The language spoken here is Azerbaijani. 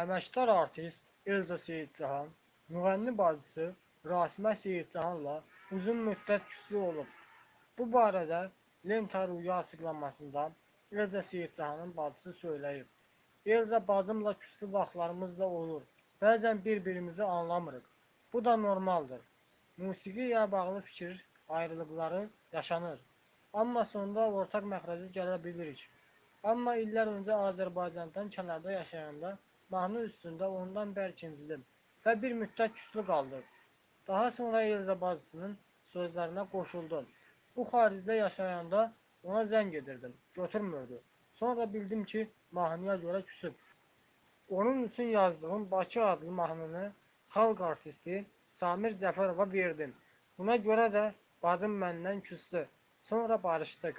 Əməkdar artist Elza Seyidcahan, müğənni bacısı Rasimə Seyidcahanla uzun müddət küslü olub. Bu barədə Lenta Ruya açıqlamasında Elza Seyidcahanın bacısı söyləyib. Elza bacımla küslü vaxtlarımız da olur. Bəzən bir-birimizi anlamırıq. Bu da normaldır. Musiqi ilə bağlı fikir ayrılıqları yaşanır. Amma sonda ortaq məxrəcə gələ bilirik. Amma illər öncə Azərbaycandan kənarda yaşayanda mahnı üstündə ondan bərk incidim və bir müddət küslü qaldıq. Daha sonra Elza bacısının sözlərinə qoşuldum. Bu xaricdə yaşayanda ona zəng edirdim, götürmürdü. Sonra bildim ki, mahnıya görə küsüb. Onun üçün yazdığım Bakı adlı mahnını xalq artisti Samir Cəfərova verdim. Buna görə də bacım məndən küsdü. Sonra barışdıq.